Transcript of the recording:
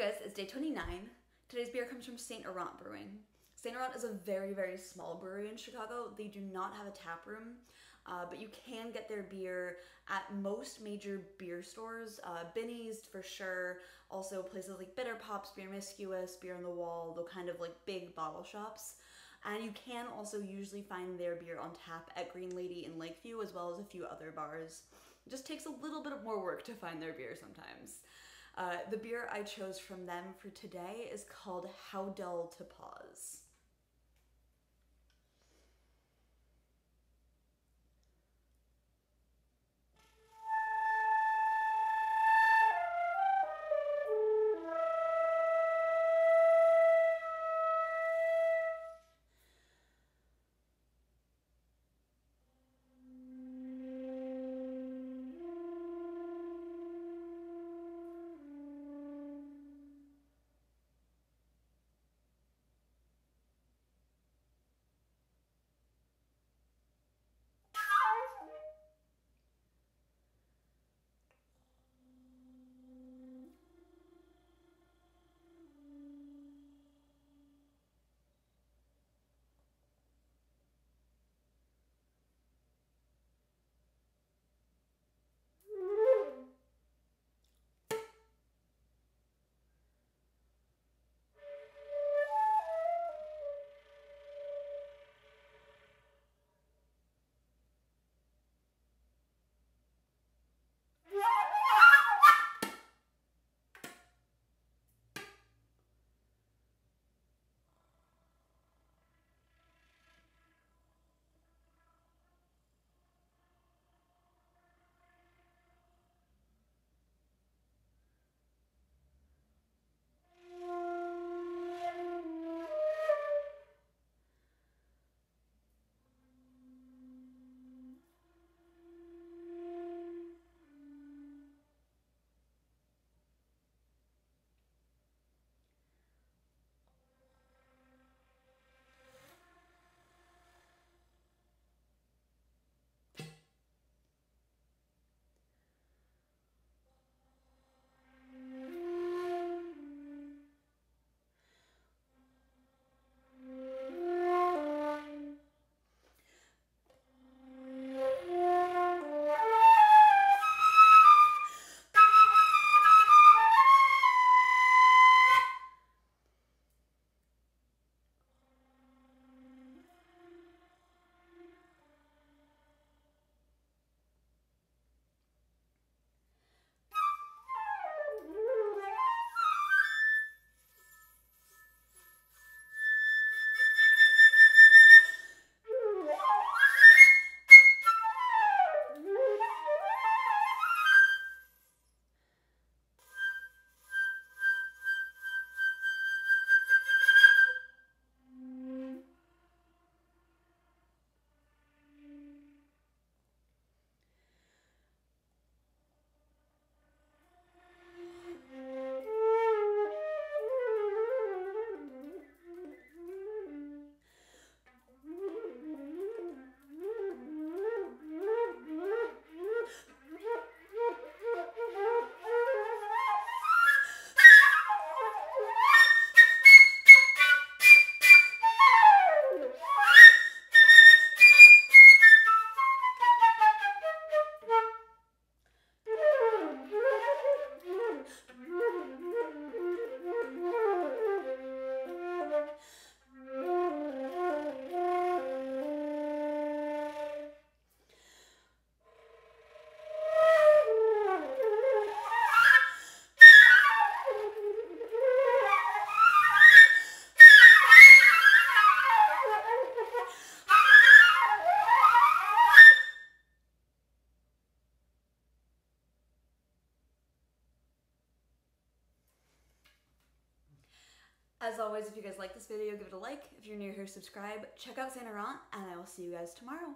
guys, it's day 29. Today's beer comes from St. Errant Brewing. St. Errant is a very, very small brewery in Chicago. They do not have a tap room, uh, but you can get their beer at most major beer stores. Uh, for sure. Also places like Bitter Pops, Beermiscuous, Beer on the Wall, the kind of like big bottle shops. And you can also usually find their beer on tap at Green Lady in Lakeview, as well as a few other bars. It just takes a little bit of more work to find their beer sometimes. Uh, the beer I chose from them for today is called How Dull to Pause. As always, if you guys like this video, give it a like. If you're new here, subscribe. Check out Saint Errant, and I will see you guys tomorrow.